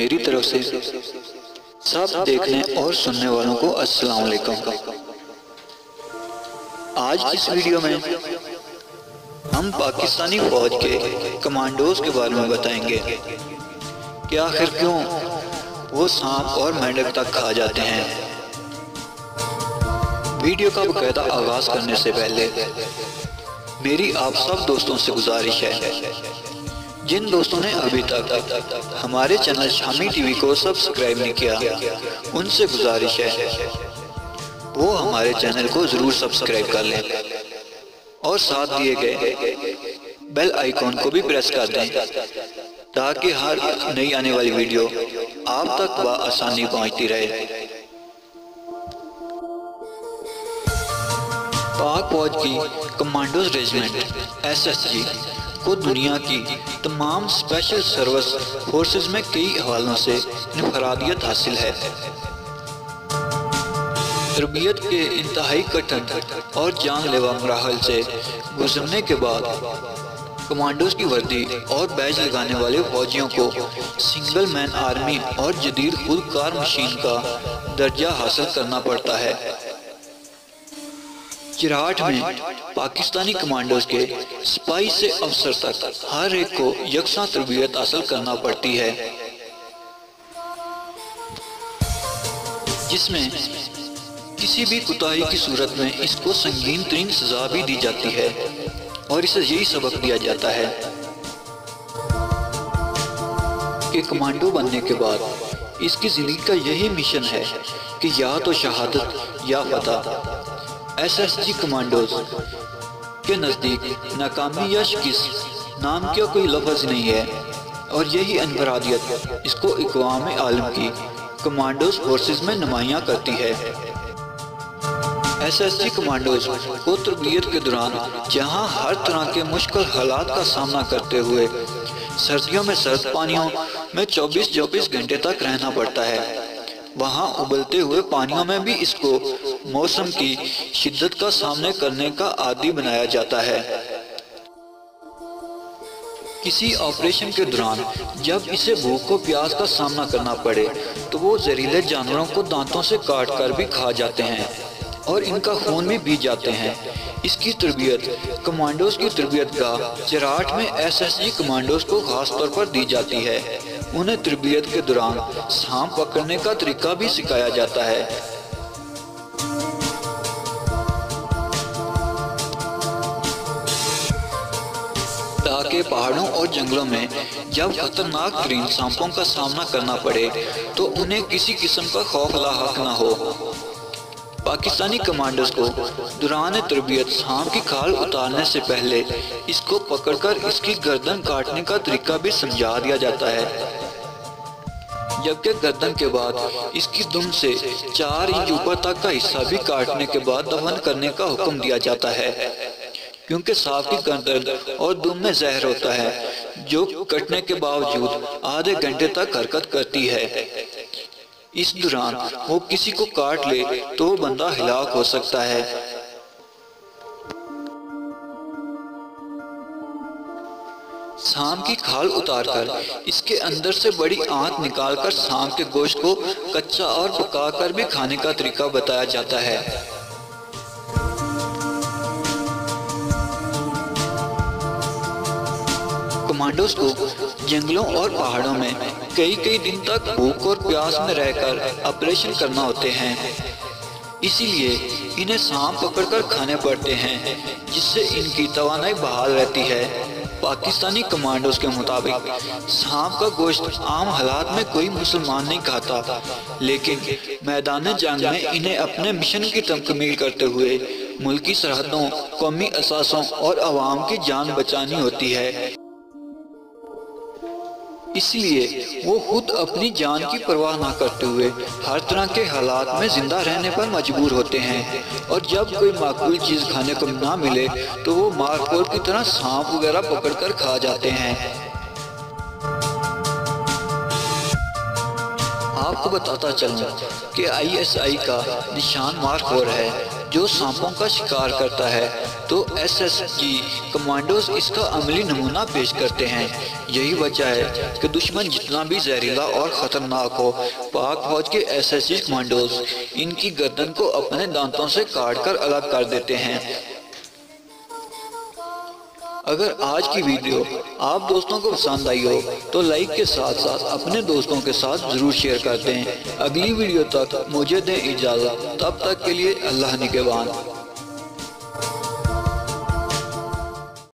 میری طرف سے سب دیکھنے اور سننے والوں کو السلام علیکم۔ آج اس ویڈیو میں ہم پاکستانی فوج کے کمانڈوز کے بارے میں بتائیں گے کہ آخر کیوں وہ سانپ اور مینڈک تک کھا جاتے ہیں۔ ویڈیو کا باقاعدہ آغاز کرنے سے پہلے میری آپ سب دوستوں سے گزارش ہے جن دوستوں نے ابھی تک ہمارے چینل شامی ٹی وی کو سبسکرائب نہیں کیا، ان سے گزارش ہے وہ ہمارے چینل کو ضرور سبسکرائب کر لیں۔ اور ساتھ دیے گئے بیل آئیکن کو بھی پریس کر دیں تاکہ ہر نئی آنے والی ویڈیو آپ تک آسانی پہنچتی رہے۔ پاک فوج کی commandos regiment, S S G کو دنیا کی تمام اسپیشل سروس فورسز میں کئی حوالوں سے انفرادیت حاصل ہے تربیت کے انتہائی کٹھن اور جان لیوا مراحل سے گزرنے کے بعد کمانڈوز کی وردی اور بیج لگانے والے فوجیوں کو سنگل مین آرمی اور جدید خود کار مشین کا درجہ حاصل کرنا پڑتا ہے چراٹ میں پاکستانی کمانڈوز کے سپائی سے افسر تک ہر ایک کو یکساں تربیت حاصل کرنا پڑتی ہے۔ جس میں کسی بھی کتائی کی صورت میں اس کو سنگین ترین سزا بھی دی جاتی ہے اور اسے یہی سبق دیا جاتا ہے کہ کمانڈو بننے کے بعد اس کی زندگی کا یہی مشن ہے کہ یا تو شہادت یا فتح۔ ایس ایس جی کمانڈوز کے نزدیک ناکامی یا شکست نام کیا کوئی لفظ نہیں ہے اور یہی انفرادیت اس کو اقوام عالم کی کمانڈوز فورسز میں نمائیاں کرتی ہے۔ ایس ایس جی کمانڈوز کو تربیت کے دوران جہاں ہر طرح کے مشکل حالات کا سامنا کرتے ہوئے سردیوں میں سرد پانیوں میں چوبیس چوبیس گھنٹے تک رہنا پڑتا ہے۔ وہاں ابلتے ہوئے پانیوں میں بھی اس کو موسم کی شدت کا سامنے کرنے کا عادی بنایا جاتا ہے۔ کسی آپریشن کے دوران جب اسے بھوک کو پیاس کا سامنا کرنا پڑے، تو وہ زہریلے جانوروں کو دانتوں سے کاٹ کر بھی کھا جاتے ہیں اور ان کا خون بھی بی جاتے ہیں۔ اس کی تربیت کمانڈوز کی تربیت کا چراٹ میں ایس ایس جی کمانڈوز کو خاص طور پر دی جاتی ہے۔ انہیں تربیت کے دوران سانپ پکڑنے کا طریقہ بھی سکھایا جاتا ہے۔ تاکہ پہاڑوں اور جنگلوں میں جب خطرناک ترین سانپوں کا سامنا کرنا پڑے تو انہیں کسی قسم کا خوف لاحق نہ ہو۔ پاکستانی کمانڈرز کو دوران تربیت سانپ کی کھال اتارنے سے پہلے اس کو پکڑ کر اس کی گردن کاٹنے کا طریقہ بھی سمجھا دیا جاتا ہے۔ جبکہ گردن کے بعد اس کی دم سے چار انچ اوپر تک کا حصہ بھی کاٹنے کے بعد دفن کرنے کا حکم دیا جاتا ہے کیونکہ صاف کی گردن اور دم میں زہر ہوتا ہے جو کٹنے کے باوجود آدھے گھنٹے تک حرکت کرتی ہے اس دوران وہ کسی کو کاٹ لے تو وہ بندہ ہلاک ہو سکتا ہے سام کی کھال اتار کر اس کے اندر سے بڑی آنت نکال کر سام کے گوشت کو کچا اور پکا کر بھی کھانے کا طریقہ بتایا جاتا ہے۔ کمانڈوز کو جنگلوں اور پہاڑوں میں کئی کئی دن تک بھوک اور پیاس میں رہ کر آپریشن کرنا ہوتے ہیں۔ اسی لیے انہیں سام پکڑ کر کھانے پڑتے ہیں، جس سے ان کی توانائی بحال رہتی ہے۔ پاکستانی کمانڈوز کے مطابق، سانپ کا گوشت عام حالات میں کوئی مسلمان نہیں کھاتا، لیکن میدان جنگ میں انہیں اپنے مشن کی تکمیل کرتے ہوئے ملکی سرحدوں، قومی اثاثوں اور عوام کی جان بچانی ہوتی ہے۔ اس لیے وہ خود اپنی جان کی پرواہ نہ کرتے ہوئے ہر طرح کے حالات میں زندہ رہنے پر مجبور ہوتے ہیں۔ اور جب کوئی معقول چیز کھانے کو نہ ملے تو وہ مارکور کی طرح سانپ وغیرہ پکڑ کر کھا جاتے ہیں۔ بتاتا چلوں کہ آئی ایس آئی کا نشان مارک ہو رہا ہے، جو سانپوں کا شکار کرتا ہے۔ تو ایس ایس جی کمانڈوز اس کا عملی نمونہ پیش کرتے ہیں۔ یہی وجہ ہے کہ دشمن جتنا بھی زہریلا اور خطرناک ہو، پاک فوج کے ایس ایس جی کمانڈوز ان کی گردن کو اپنے دانتوں سے کاٹ کر الگ کر دیتے ہیں۔ اگر آج کی ویڈیو آپ دوستوں کو پسند آئی ہو تو لائک کے ساتھ ساتھ اپنے دوستوں کے ساتھ ضرور شیئر کر دیں۔ اگلی ویڈیو تک مجھے دیں اجازت، تب تک کے لیے اللہ نگوان